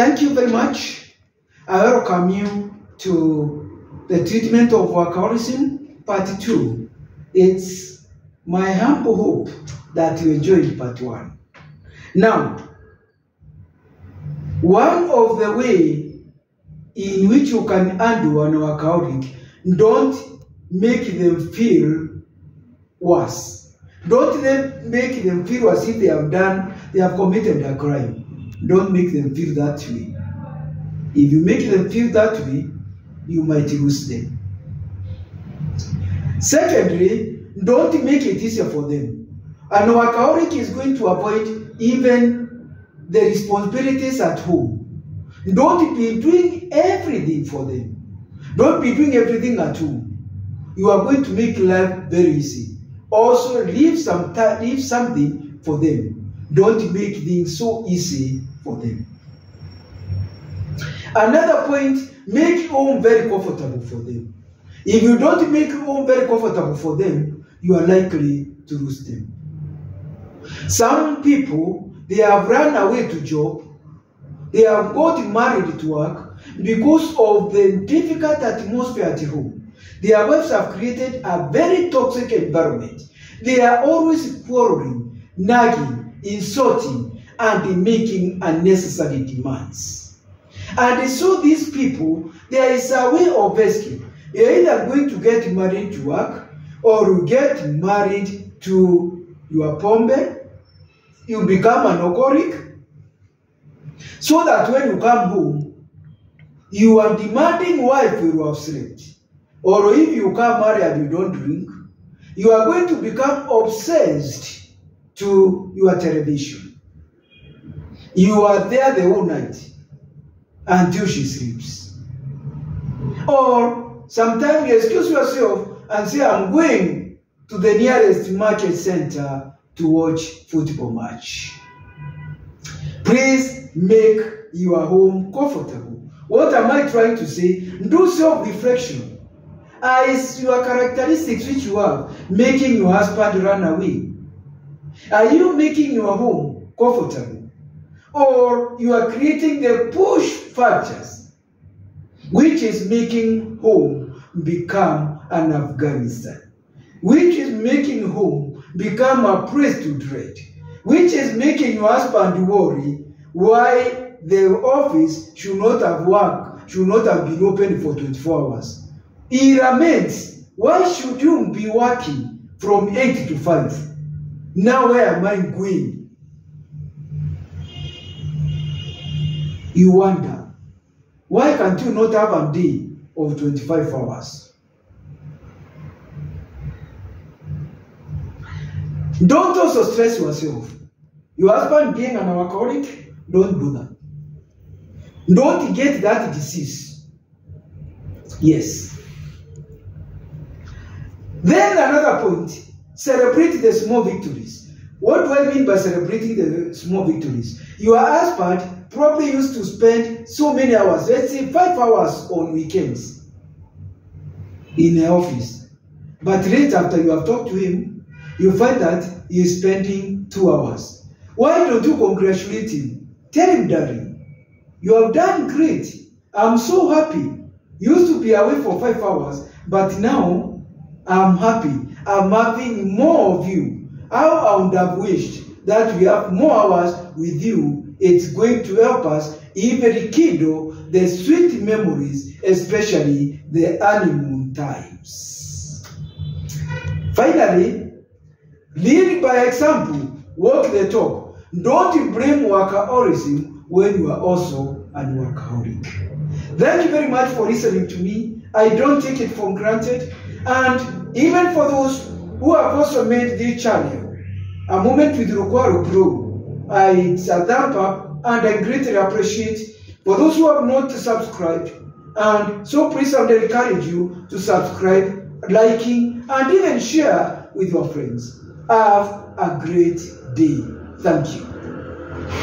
Thank you very much. I welcome you to the treatment of workaholism, part two. It's my humble hope that you enjoyed part one. Now, one of the way in which you can handle an workaholic, don't make them feel worse. Don't make them feel as if they have done, they have committed a crime. Don't make them feel that way. If you make them feel that way, you might lose them. Secondly, don't make it easier for them. An workaholic is going to avoid even the responsibilities at home. Don't be doing everything for them. Don't be doing everything at home. You are going to make life very easy. Also, leave some leave something for them. Don't make things so easy for them. Another point, make your home very comfortable for them. If you don't make your home very comfortable for them, you are likely to lose them. Some people, they have run away to job, they have got married to work because of the difficult atmosphere at home. Their wives have created a very toxic environment. They are always quarreling, nagging, insulting, and making unnecessary demands. And so these people, there is a way of escape. You're either going to get married to work, or you get married to your pombe, you become an alcoholic, so that when you come home, you are demanding wife you have slept. Or if you come married and you don't drink, you are going to become obsessed to your television. You are there the whole night until she sleeps. Or sometimes you excuse yourself and say, I'm going to the nearest market center to watch football match. Please make your home comfortable. What am I trying to say? Do self-reflection. Is your characteristics which you have making your husband run away? Are you making your home comfortable? Or you are creating the push factors which is making home become an Afghanistan, which is making home become a place to dread, which is making your husband worry why the office should not have worked, should not have been open for 24 hours. He laments, why should you be working from 8 to 5? Now where am I going? You wonder, why can't you not have a day of 25 hours? Don't also stress yourself. Your husband being an alcoholic, don't do that. Don't get that disease. Yes. Then another point, celebrate the small victories. What do I mean by celebrating the small victories? Your husband probably used to spend so many hours, let's say five hours on weekends in the office. But later, after you have talked to him, you find that he is spending two hours. Why don't you congratulate him? Tell him, darling, you have done great. I'm so happy. You used to be away for five hours, but now I'm happy. I'm having more of you. How I would have wished that we have more hours with you. It's going to help us even rekindle the sweet memories, especially the honeymoon times. Finally, lead by example, walk the talk. Don't blame workaholism when you are also an workaholic. Thank you very much for listening to me. I don't take it for granted. And even for those who have also made this channel, a moment with Rokwaro Pro, I, it's a and I greatly appreciate for those who have not subscribed. And so please I would encourage you to subscribe, liking, and even share with your friends. Have a great day. Thank you.